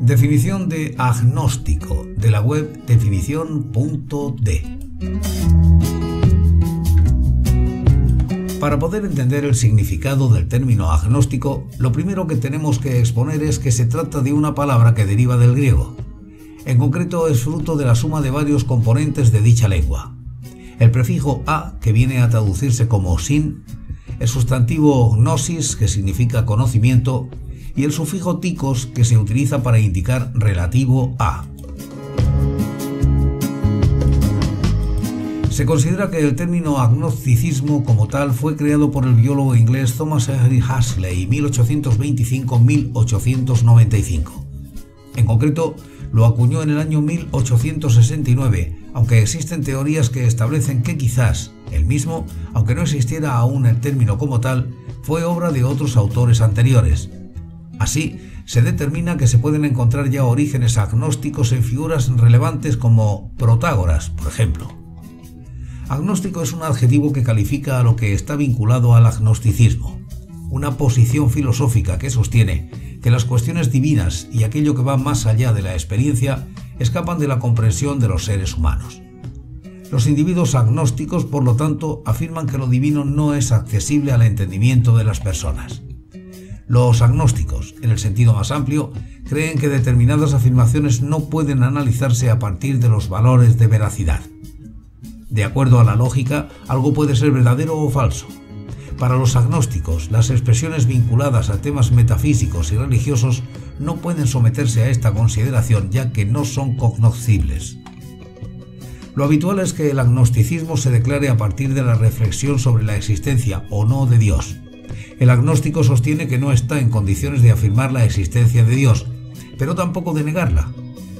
Definición de agnóstico de la web definición.d. Para poder entender el significado del término agnóstico, lo primero que tenemos que exponer es que se trata de una palabra que deriva del griego. En concreto es fruto de la suma de varios componentes de dicha lengua. El prefijo a, que viene a traducirse como sin, el sustantivo gnosis, que significa conocimiento, y el sufijo ticos, que se utiliza para indicar relativo a. Se considera que el término agnosticismo como tal fue creado por el biólogo inglés Thomas Henry Huxley 1825-1895. En concreto, lo acuñó en el año 1869, aunque existen teorías que establecen que quizás el mismo, aunque no existiera aún el término como tal, fue obra de otros autores anteriores. Así, se determina que se pueden encontrar ya orígenes agnósticos en figuras relevantes como Protágoras, por ejemplo. Agnóstico es un adjetivo que califica a lo que está vinculado al agnosticismo, una posición filosófica que sostiene que las cuestiones divinas y aquello que va más allá de la experiencia escapan de la comprensión de los seres humanos. Los individuos agnósticos, por lo tanto, afirman que lo divino no es accesible al entendimiento de las personas. Los agnósticos, en el sentido más amplio, creen que determinadas afirmaciones no pueden analizarse a partir de los valores de veracidad. De acuerdo a la lógica, algo puede ser verdadero o falso. Para los agnósticos, las expresiones vinculadas a temas metafísicos y religiosos no pueden someterse a esta consideración ya que no son cognoscibles. Lo habitual es que el agnosticismo se declare a partir de la reflexión sobre la existencia o no de Dios. El agnóstico sostiene que no está en condiciones de afirmar la existencia de Dios, pero tampoco de negarla,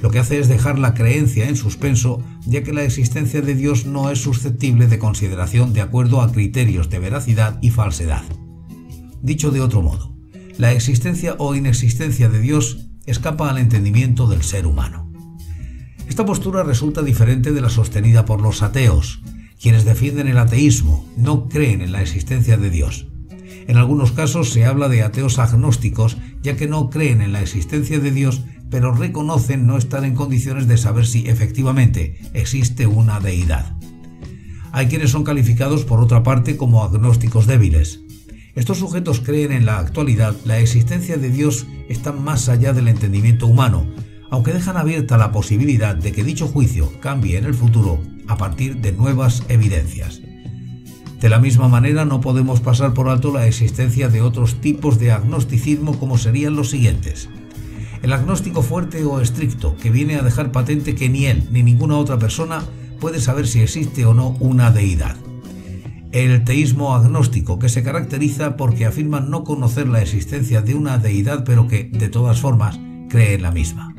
lo que hace es dejar la creencia en suspenso, ya que la existencia de Dios no es susceptible de consideración de acuerdo a criterios de veracidad y falsedad. Dicho de otro modo, la existencia o inexistencia de Dios escapa al entendimiento del ser humano. Esta postura resulta diferente de la sostenida por los ateos, quienes defienden el ateísmo, no creen en la existencia de Dios. En algunos casos se habla de ateos agnósticos, ya que no creen en la existencia de Dios pero reconocen no estar en condiciones de saber si efectivamente existe una deidad. Hay quienes son calificados por otra parte como agnósticos débiles. Estos sujetos creen en la actualidad la existencia de Dios está más allá del entendimiento humano, aunque dejan abierta la posibilidad de que dicho juicio cambie en el futuro a partir de nuevas evidencias. De la misma manera no podemos pasar por alto la existencia de otros tipos de agnosticismo como serían los siguientes el agnóstico fuerte o estricto, que viene a dejar patente que ni él ni ninguna otra persona puede saber si existe o no una deidad. El teísmo agnóstico, que se caracteriza porque afirma no conocer la existencia de una deidad, pero que, de todas formas, cree en la misma.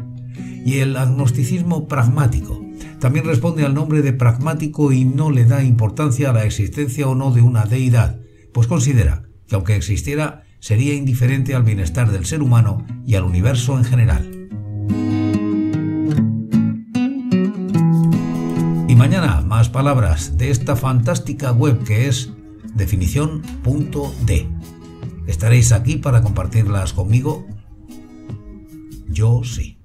Y el agnosticismo pragmático, también responde al nombre de pragmático y no le da importancia a la existencia o no de una deidad, pues considera que aunque existiera, sería indiferente al bienestar del ser humano y al universo en general. Y mañana más palabras de esta fantástica web que es definición.d. ¿Estaréis aquí para compartirlas conmigo? Yo sí.